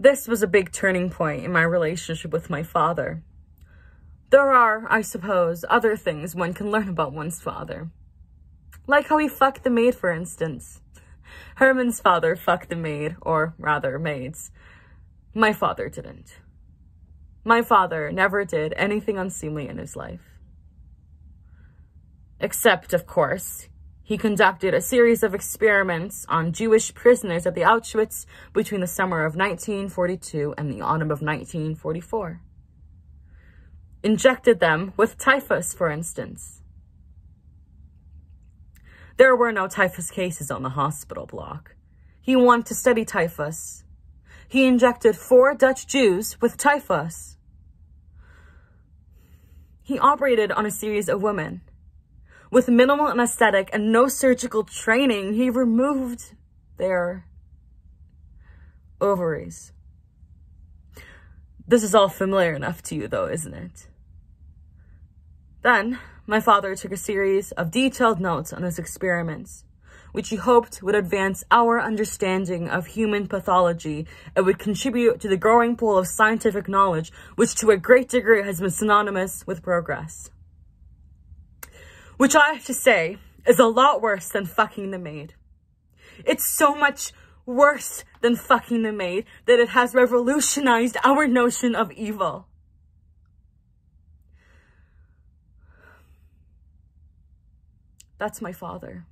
This was a big turning point in my relationship with my father. There are, I suppose, other things one can learn about one's father. Like how he fucked the maid, for instance. Herman's father fucked the maid, or rather, maids. My father didn't. My father never did anything unseemly in his life. Except, of course, he conducted a series of experiments on Jewish prisoners at the Auschwitz between the summer of 1942 and the autumn of 1944. Injected them with typhus, for instance. There were no typhus cases on the hospital block. He wanted to study typhus. He injected four Dutch Jews with typhus. He operated on a series of women with minimal anesthetic and no surgical training, he removed their ovaries. This is all familiar enough to you, though, isn't it? Then, my father took a series of detailed notes on his experiments, which he hoped would advance our understanding of human pathology and would contribute to the growing pool of scientific knowledge, which to a great degree has been synonymous with progress. Which I have to say is a lot worse than fucking the maid. It's so much worse than fucking the maid that it has revolutionized our notion of evil. That's my father.